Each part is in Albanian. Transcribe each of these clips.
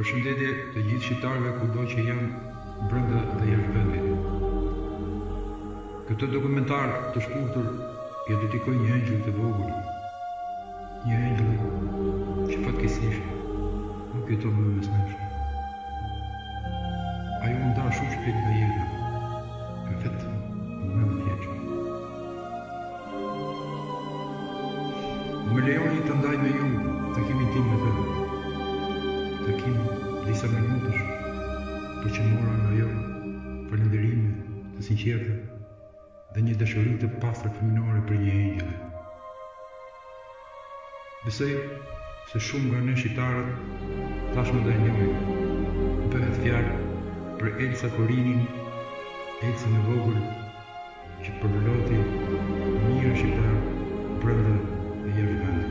Përshëndetje të gjithë shqiptarëve kudo që janë brenda dhe jashtë vendit. Këtë dokumentar të shkurtër ia dedikoj një engjëlli të vogël Një engjëll që fatkeqësisht nuk jeton më mes nesh. Ai u nda shumë shpejt nga jeta, vetëm nëntë vjeçe. Më lejoni të ndaj me ju takimin tim me të. Takimi disa minutësh, por që mora nga ajo falënderime të sinqerta. dhe një dashuri të pastër fëmijërore prej një engjëlli. Besoj se shumë nga ne shqiptarët tashmë do e njohin. Bëhet fjalë për Elsa Korinin, Elsën e vogël, që përloti mijëra shqiptarë brenda dhe jashtë vendit.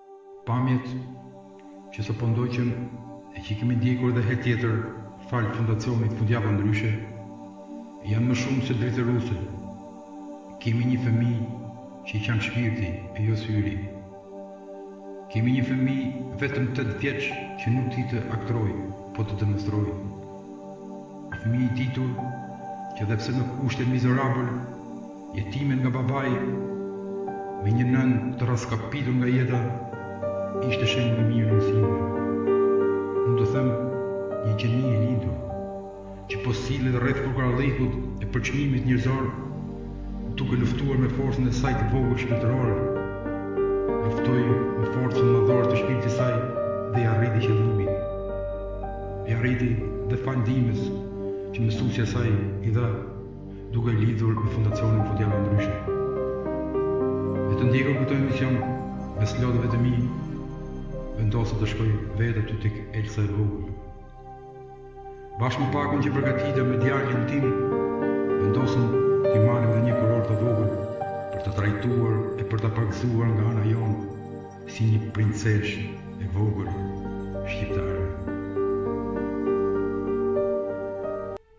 Pamjet që sapo ndoqëm e që i kemi ndjekur edhe herë tjetër falë Fondacionit Fundjava Ndryshe, janë më shumë se drithëruese. Kemi një fëmijë që i qan shpirti e jo syri. Kemi një fëmijë vetëm tetë vjeç që nuk di të aktrojë, po të demonstrojë. Një fëmijë i ditur që edhe pse në kushte mizerabël, Jetime nga babai, me një nënë të rraskapitur nga jeta, ishte shumë e mirë në mësime. Mund të them, një gjeni e lindur, që po sillej rreth fukarallëkut e përçmimit njerëzor, duke luftuar me forcën e saj të vogël shpirtërore. Luftoi me forcën madhore të shpirtit të saj dhe ia arriti qëllimin. Ia arriti dhe falë ndihmës që mësuesja e saj i dha. duke e lidhur me Fondacionin Fundjava Ndryshe. Me të ndjekur këtë emision, mes lotëve të mi, vendosa të shkoj vetë aty tek Elsa e vogël. Bashkë me pakon që përgatita me djalin tim, vendosëm t'i marrim dhe një kurorë të vogël për ta trajtuar e për ta pagëzuar nga ana jonë si një princeshë e vogël shqiptare.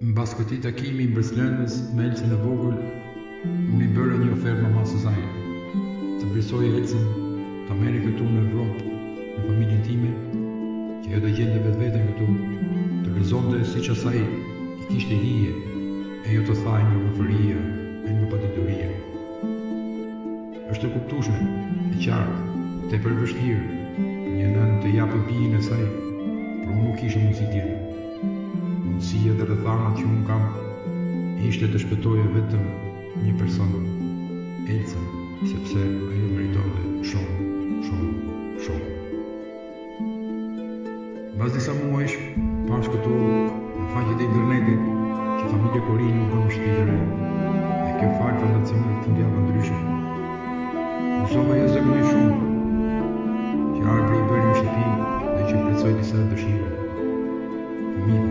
Mbas këtij takimi mbresëlënës me Elsën e vogël, unë i bëra një ofertë mamasë së saj. Të birësoja Elsën, ta merrja këtu në Evropë, në familjen time, që ajo të gjente vetveten këtu, të lulëzonte siç asaj i kishte hije, e jo të thahej nga varfëria e nga padituria. Është e kuptueshme, e qartë, tepër e vështirë një nënë të japë bijën e saj, por unë nuk kisha mundësi tjetër. Mundësia dhe rrethanat që unë kam ishte të shpëtoja vetëm një person, Elsën, sepse ajo meritonte shumë, shumë, shumë. Pas disa muajsh, pashë këtu, në faqet e internetit, që familja Korini u bëmë shtirëre, dhe kjo farë të nëcimi në fundja më ndryshe. Në sova jo zëmë një shumë, që arbre i bërë në shëpi dhe që përcoj disa dëshirë. Familje.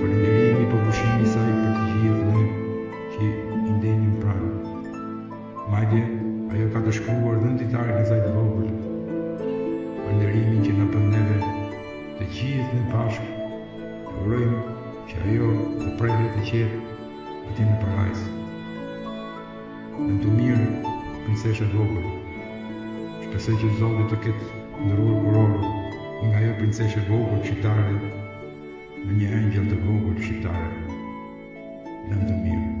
Falënderimi për pushimin e saj për të gjithë ne që i ndenim pranë. Madje, ajo ka të shkruar dhe në ditarin e saj të vogël. Falënderimin që na bën neve. Të gjithë së bashku të urojmë që ajo të prehet e qetë atje në parajsë. Natën e mirë, princeshë e vogël. Shpresoj që Zoti të ketë ndërruar kurorën nga ajo princeshë e vogël qytare në një engjëll të vogël shqiptare. Natën e mirë.